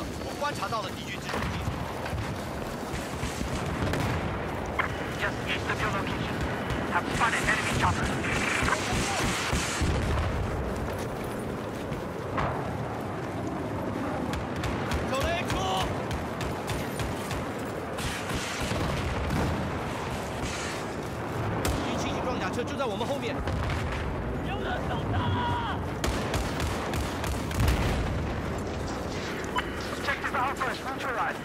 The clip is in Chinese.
我观察到了敌军直升机。Just use the new location. Have spotted enemy c h o p p e r 雷，冲！一甲车就在我们后面。Alpha is neutralized.